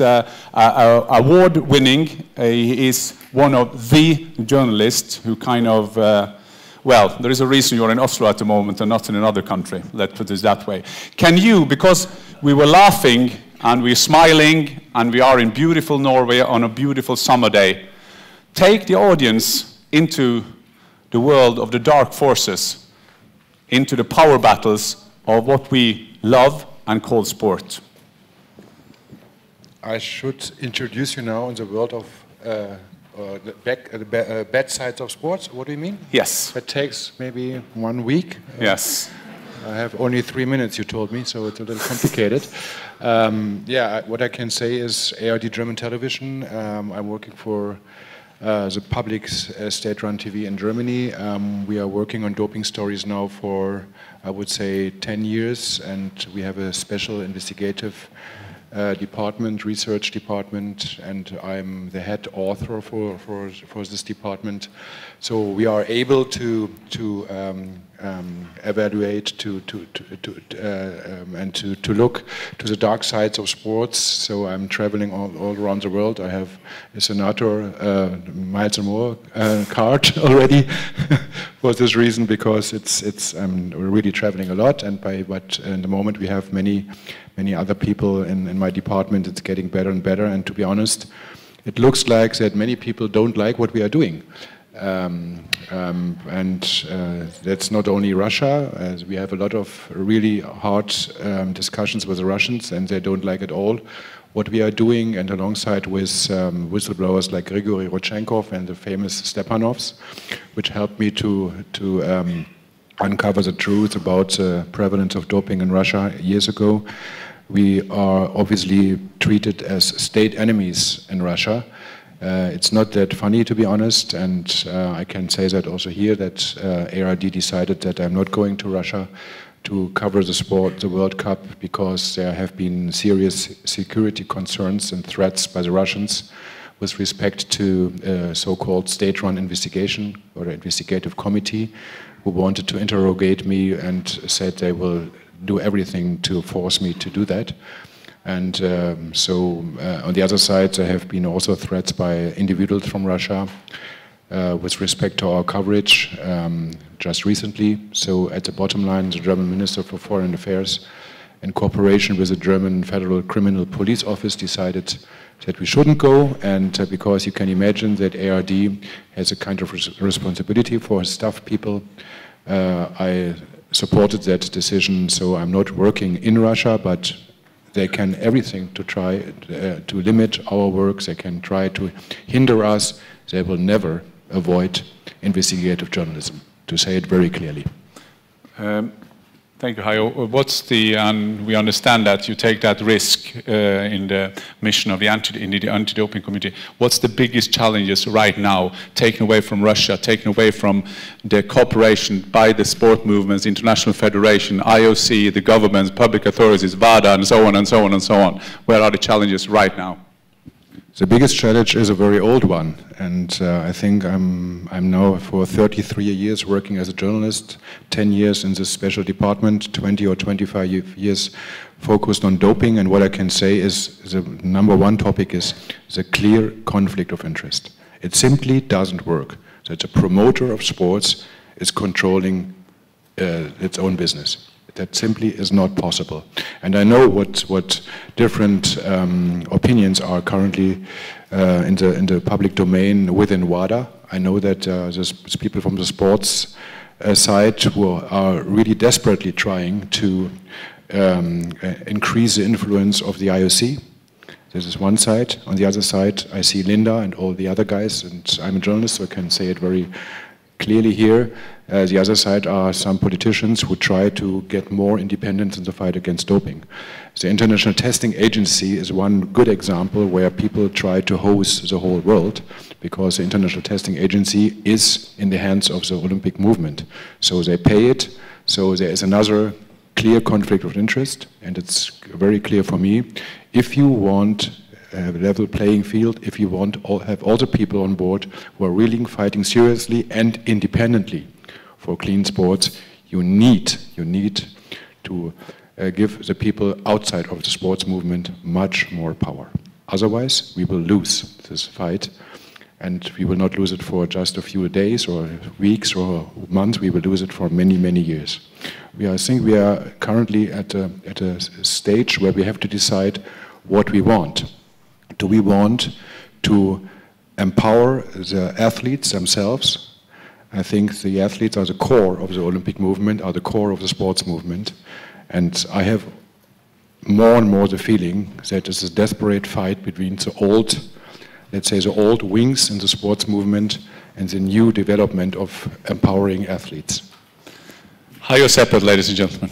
uh, uh, award-winning. Uh, he is one of the journalists who kind of, uh, well, there is a reason you're in Oslo at the moment and not in another country, let's put it that way. Can you, because we were laughing and we're smiling and we are in beautiful Norway on a beautiful summer day, take the audience into the world of the dark forces, into the power battles of what we love and call sport. I should introduce you now in the world of uh, uh, the back, uh, the uh, bad sides of sports. What do you mean? Yes. That takes maybe one week. Yes. I have only three minutes, you told me, so it's a little complicated. um, yeah, what I can say is ARD German Television. Um, I'm working for uh, the public uh, state-run TV in Germany. Um, we are working on doping stories now for, I would say, 10 years, and we have a special investigative uh, department, research department, and I'm the head author for, for, for this department. So we are able to, to um, um, evaluate to, to, to, to uh, um, and to, to look to the dark sides of sports. So I'm traveling all, all around the world. I have a senator uh, miles more uh, card already for this reason because it's it's I'm really traveling a lot. And by but in the moment we have many many other people in, in my department. It's getting better and better. And to be honest, it looks like that many people don't like what we are doing. Um, um, and uh, that's not only Russia, as we have a lot of really hard um, discussions with the Russians, and they don't like it all what we are doing, and alongside with um, whistleblowers like Grigory Rodchenkov and the famous Stepanovs, which helped me to, to um, uncover the truth about the prevalence of doping in Russia years ago. We are obviously treated as state enemies in Russia. Uh, it's not that funny, to be honest, and uh, I can say that also here that uh, ARD decided that I'm not going to Russia to cover the sport, the World Cup, because there have been serious security concerns and threats by the Russians with respect to a so-called state-run investigation or investigative committee who wanted to interrogate me and said they will do everything to force me to do that. And um, so uh, on the other side, there have been also threats by individuals from Russia uh, with respect to our coverage um, just recently. So at the bottom line, the German Minister for Foreign Affairs, in cooperation with the German Federal Criminal Police Office, decided that we shouldn't go. And uh, because you can imagine that ARD has a kind of res responsibility for staff people, uh, I supported that decision. So I'm not working in Russia, but they can everything to try uh, to limit our work. They can try to hinder us. They will never avoid investigative journalism, to say it very clearly. Um, Thank you, Hajo. What's the, and we understand that you take that risk uh, in the mission of the anti, in the anti-doping committee. What's the biggest challenges right now, taken away from Russia, taken away from the cooperation by the sport movements, international federation, IOC, the governments, public authorities, WADA, and so on and so on and so on? Where are the challenges right now? The biggest challenge is a very old one, and uh, I think I'm, I'm now for 33 years working as a journalist, 10 years in this special department, 20 or 25 years focused on doping, and what I can say is the number one topic is the clear conflict of interest. It simply doesn't work. So it's a promoter of sports is controlling uh, its own business. That simply is not possible. And I know what, what different um, opinions are currently uh, in, the, in the public domain within WADA. I know that uh, there's people from the sports uh, side who are really desperately trying to um, uh, increase the influence of the IOC. This is one side. On the other side, I see Linda and all the other guys, and I'm a journalist, so I can say it very clearly here. Uh, the other side are some politicians who try to get more independence in the fight against doping. The International Testing Agency is one good example where people try to hose the whole world because the International Testing Agency is in the hands of the Olympic movement. So they pay it. So there is another clear conflict of interest, and it's very clear for me. If you want a level playing field if you want to have all the people on board who are really fighting seriously and independently for clean sports. You need, you need to uh, give the people outside of the sports movement much more power. Otherwise, we will lose this fight. And we will not lose it for just a few days or weeks or months. We will lose it for many, many years. We are, I think we are currently at a, at a stage where we have to decide what we want. Do we want to empower the athletes themselves? I think the athletes are the core of the Olympic movement, are the core of the sports movement. And I have more and more the feeling that it's a desperate fight between the old, let's say, the old wings in the sports movement and the new development of empowering athletes. Hajo Seppelt, ladies and gentlemen.